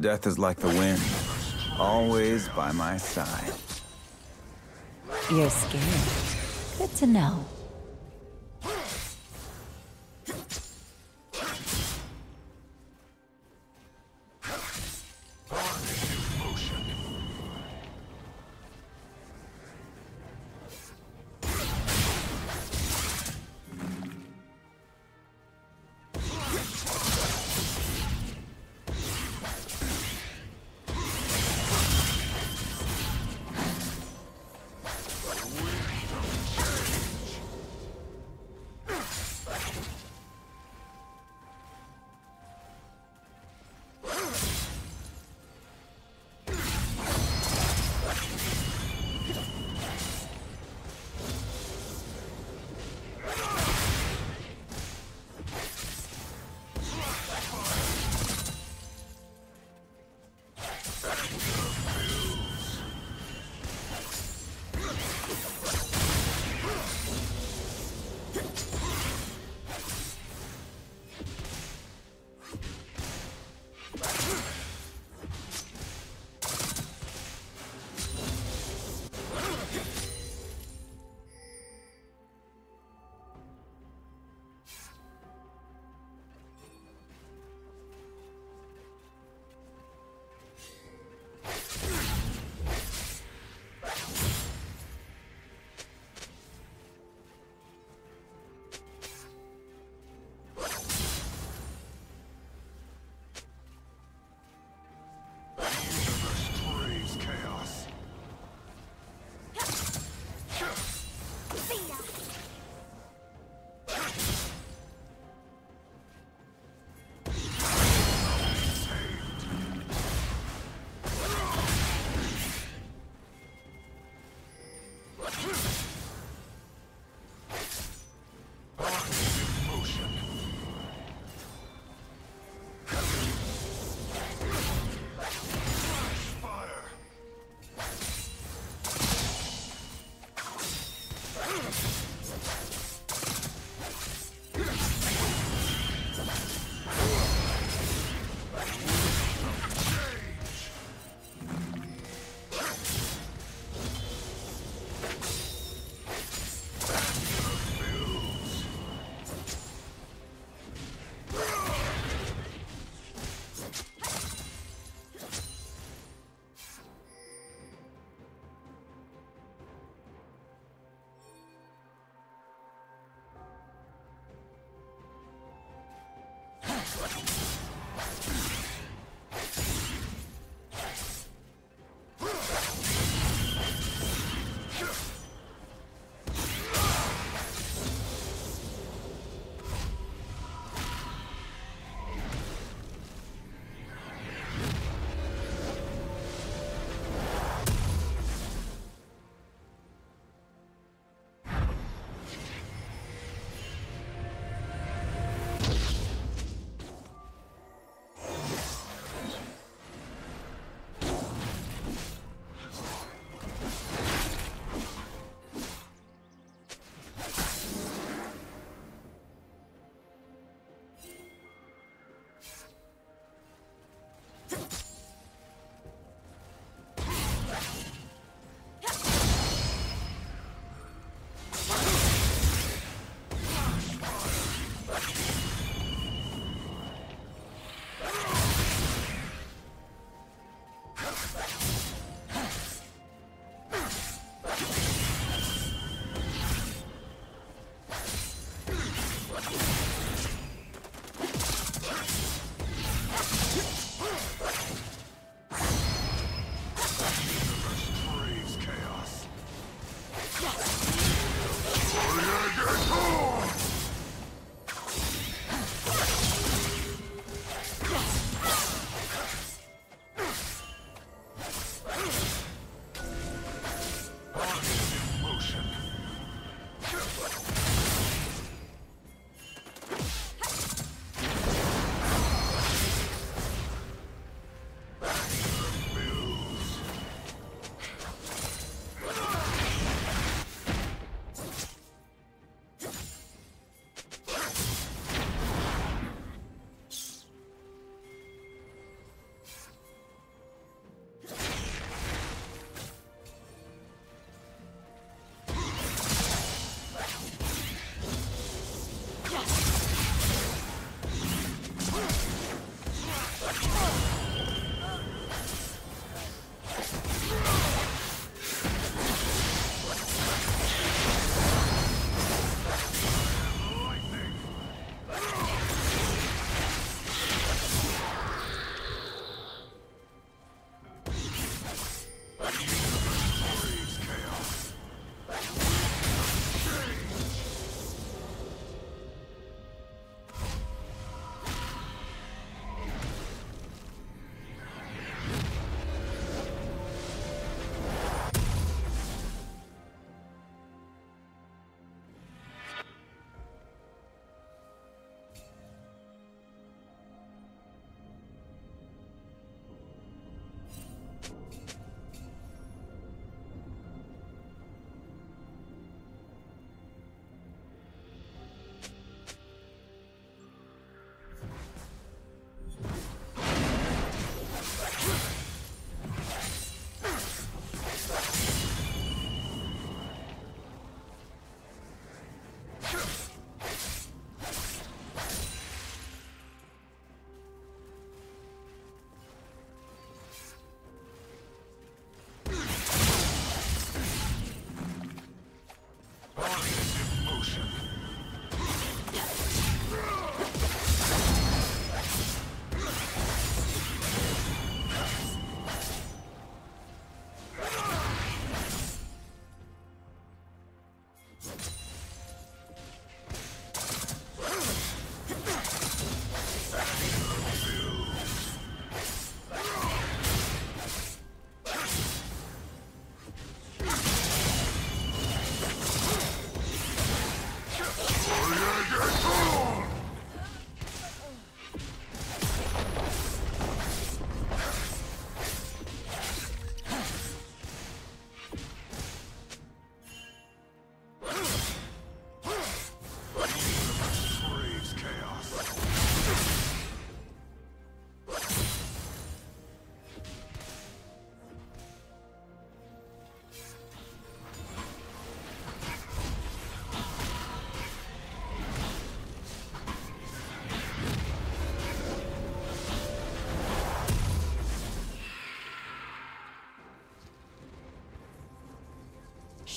Death is like the wind, always by my side. You're scared. Good to know.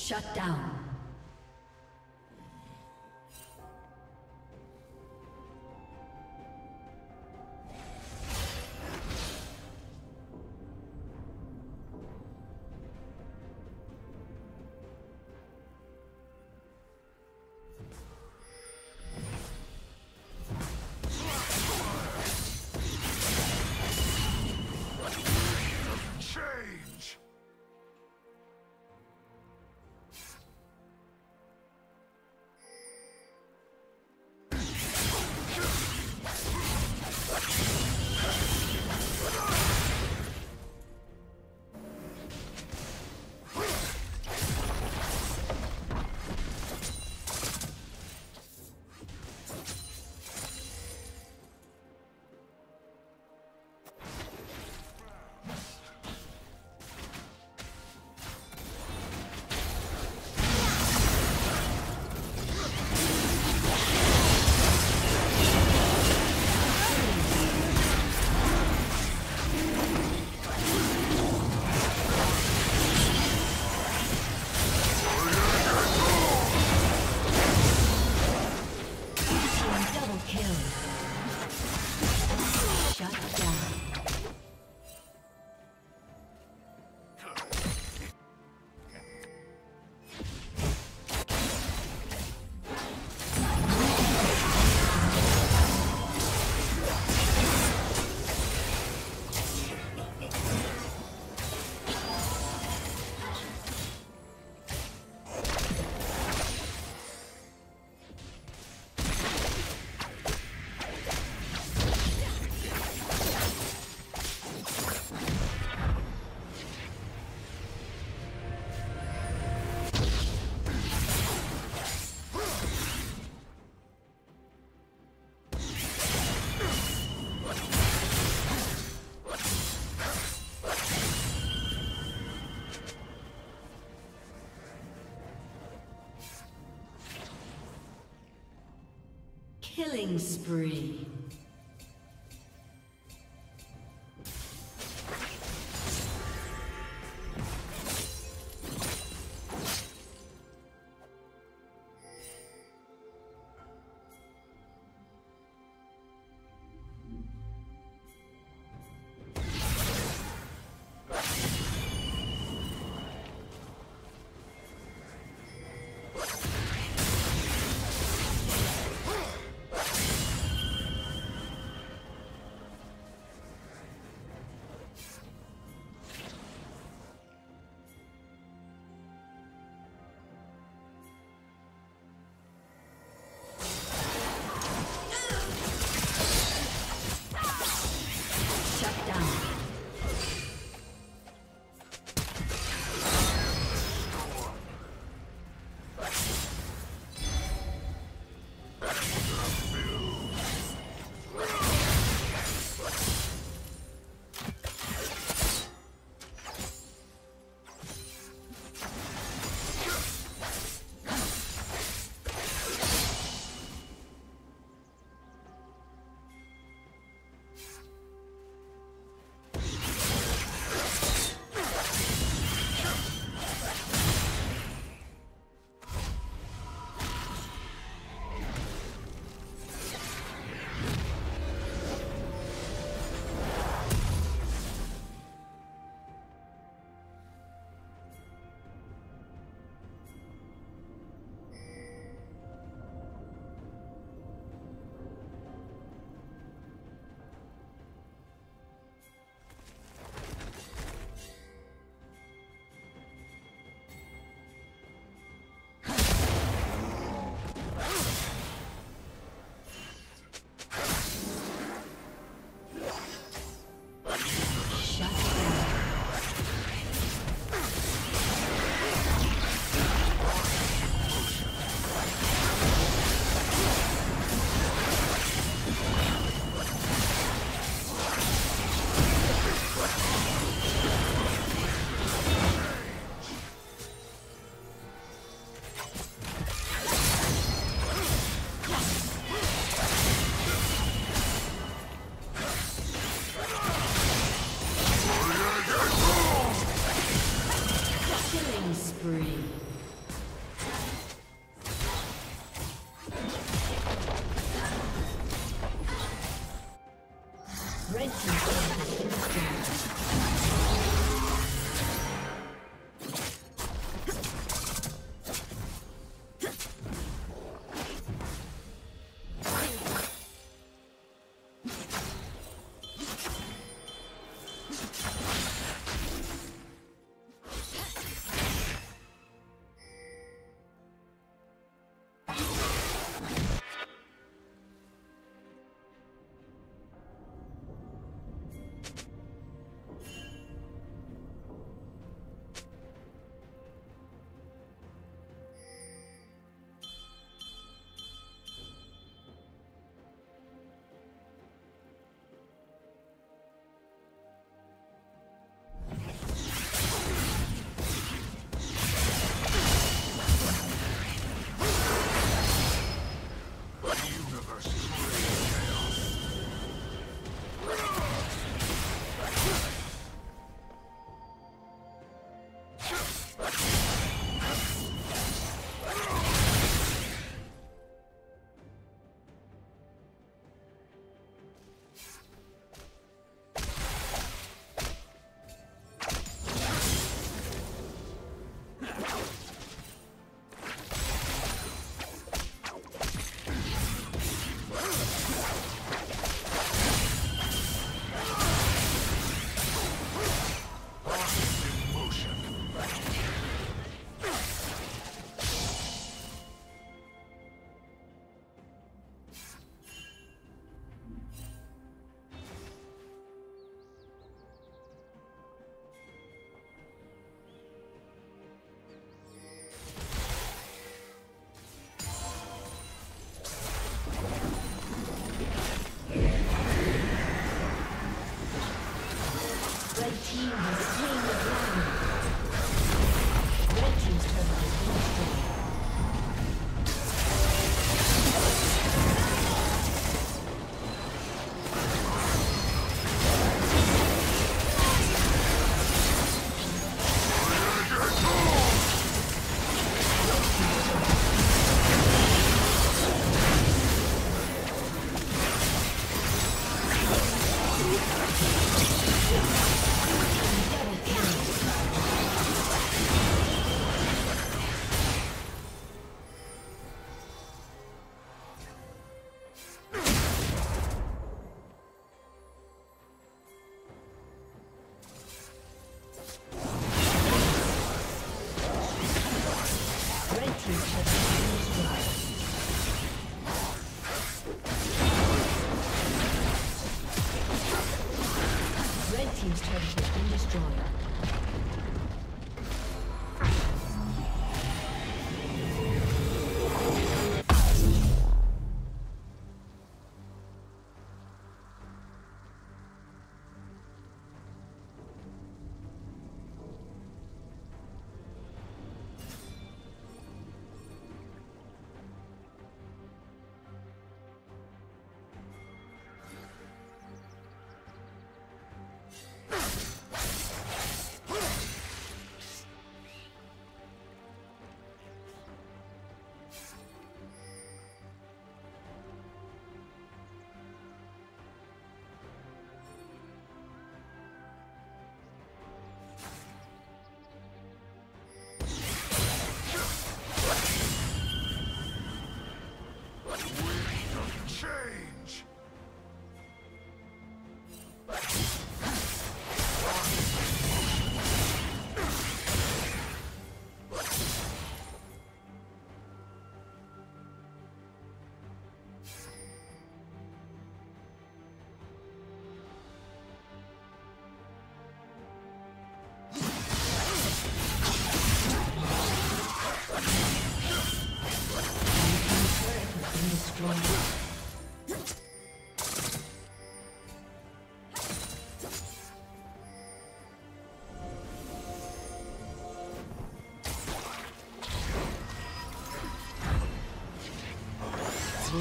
Shut down. Killing spree.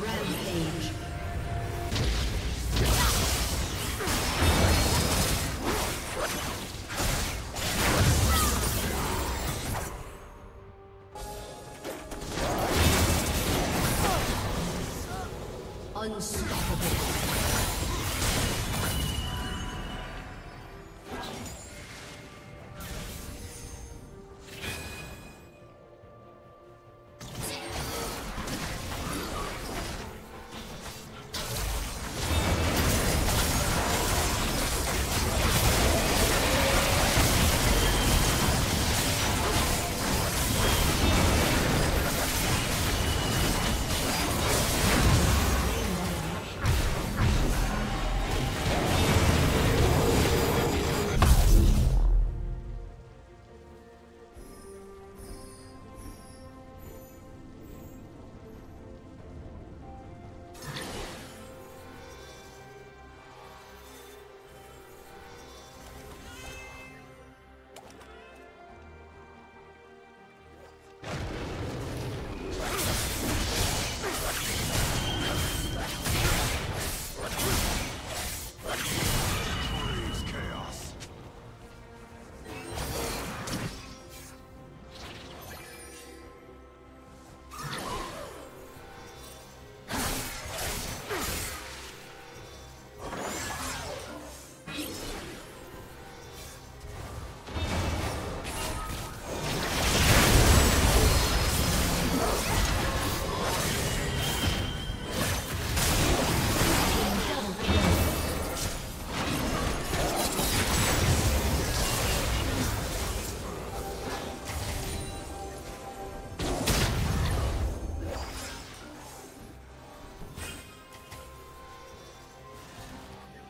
Rampage.